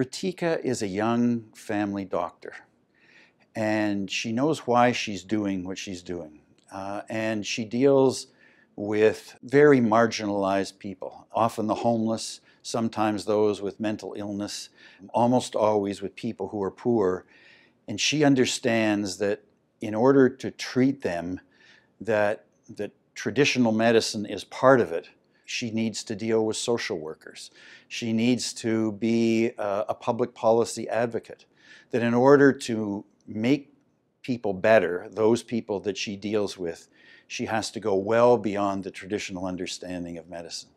Ritika is a young family doctor, and she knows why she's doing what she's doing. Uh, and she deals with very marginalized people, often the homeless, sometimes those with mental illness, almost always with people who are poor. And she understands that in order to treat them, that, that traditional medicine is part of it. She needs to deal with social workers. She needs to be a, a public policy advocate. That in order to make people better, those people that she deals with, she has to go well beyond the traditional understanding of medicine.